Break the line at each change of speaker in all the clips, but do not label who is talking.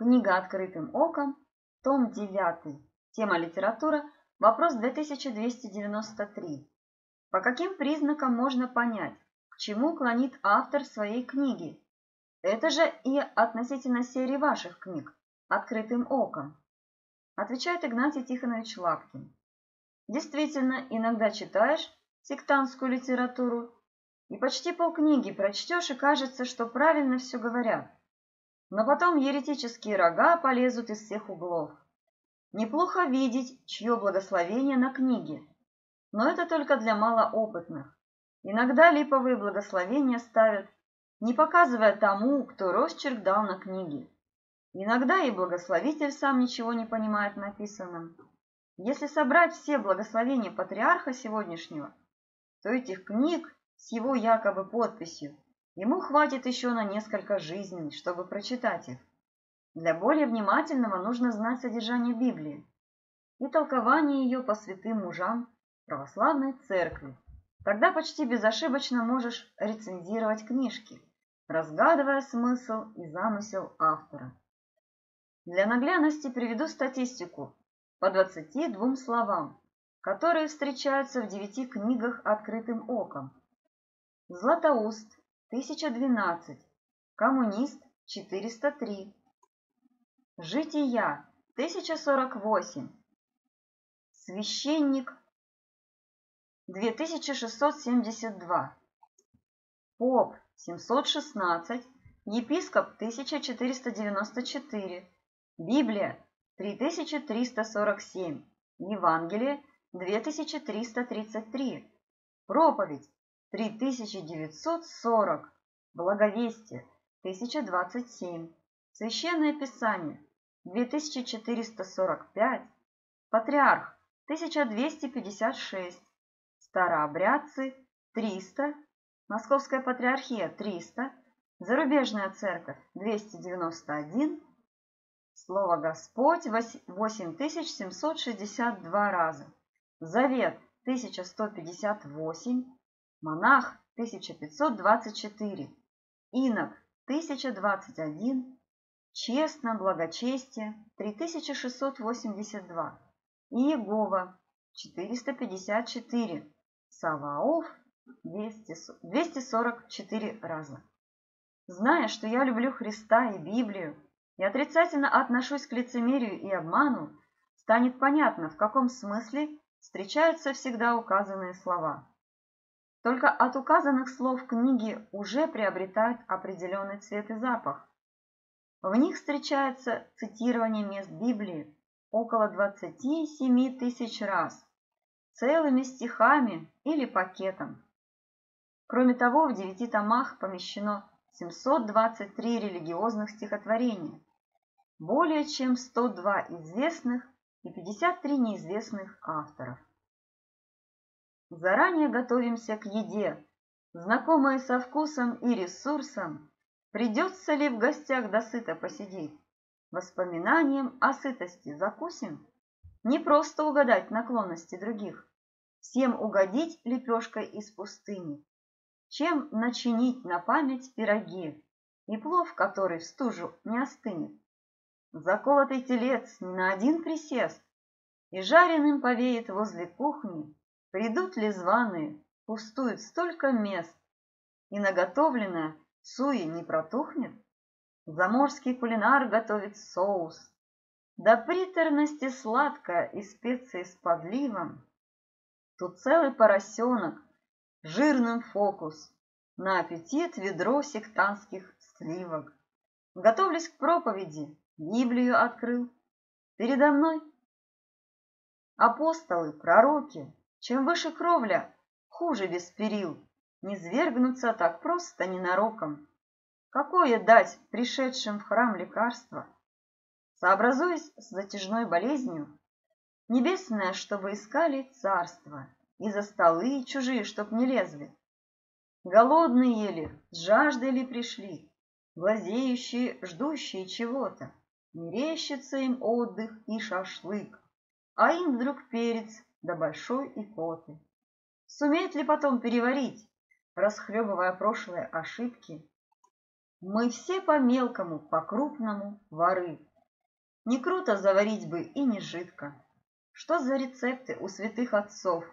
Книга «Открытым оком», том 9, тема литература, вопрос 2293. По каким признакам можно понять, к чему клонит автор своей книги? Это же и относительно серии ваших книг «Открытым оком», отвечает Игнатий Тихонович Лапкин. Действительно, иногда читаешь сектантскую литературу, и почти полкниги прочтешь, и кажется, что правильно все говорят. Но потом еретические рога полезут из всех углов. Неплохо видеть, чье благословение на книге, но это только для малоопытных. Иногда липовые благословения ставят, не показывая тому, кто росчерк дал на книге. Иногда и благословитель сам ничего не понимает в написанном. Если собрать все благословения патриарха сегодняшнего, то этих книг с его якобы подписью ему хватит еще на несколько жизней, чтобы прочитать их. Для более внимательного нужно знать содержание Библии и толкование ее по святым мужам православной церкви. Тогда почти безошибочно можешь рецензировать книжки, разгадывая смысл и замысел автора. Для наглядности приведу статистику по 22 словам, которые встречаются в девяти книгах открытым оком. Златоуст – 1012, Коммунист – 403, Жития – 1048, Священник – 2672, Поп – 716, Епископ – 1494, Библия – 3347, Евангелие 2333, проповедь 3940, благовестие. 1027, священное писание. 2445, патриарх. 1256, старообрядцы. 300, Московская патриархия. 300, зарубежная церковь. 291, Слово Господь 8762 раза. Завет. 1158. Монах 1524. Инок 1021. Честно, благочестие 3682. Иегова 454. Саваоф 244 раза. Зная, что я люблю Христа и Библию, и отрицательно отношусь к лицемерию и обману, станет понятно, в каком смысле встречаются всегда указанные слова. Только от указанных слов книги уже приобретают определенный цвет и запах. В них встречается цитирование мест Библии около 27 тысяч раз, целыми стихами или пакетом. Кроме того, в девяти томах помещено 723 религиозных стихотворения, более чем 102 известных и 53 неизвестных авторов. Заранее готовимся к еде, знакомые со вкусом и ресурсом, придется ли в гостях досыто посидеть, воспоминанием о сытости закусим, не просто угадать наклонности других, всем угодить лепешкой из пустыни, чем начинить на память пироги и плов, который в стужу не остынет. Заколотый телец не на один присест, И жареным повеет возле кухни. Придут ли званые, пустует столько мест, И наготовленное суе не протухнет? Заморский кулинар готовит соус, До приторности сладкое и специи с подливом. Тут целый поросенок, жирным фокус, На аппетит ведро сектантских сливок. Готовлюсь к проповеди, Библию открыл. Передо мной апостолы, пророки. Чем выше кровля, хуже без перил. Не свергнуться так просто ненароком. Какое дать пришедшим в храм лекарство? Сообразуясь с затяжной болезнью, Небесное, чтобы искали царство, И за столы чужие, чтоб не лезли. Голодные ли, с жаждой ли пришли, Глазеющие, ждущие чего-то. Мерещится им отдых и шашлык, а им вдруг перец до большой икоты. Сумеет ли потом переварить, расхлебывая прошлые ошибки? Мы все по мелкому, по крупному воры, Не круто заварить бы и не жидко. Что за рецепты у святых отцов?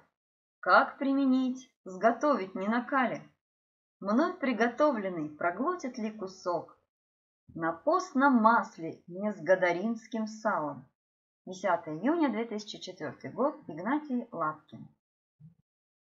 Как применить, сготовить не накали? Мной приготовленный проглотит ли кусок? На постном масле не с гадаринским салом. 10 июня 2004 год. Игнатий Лапкин.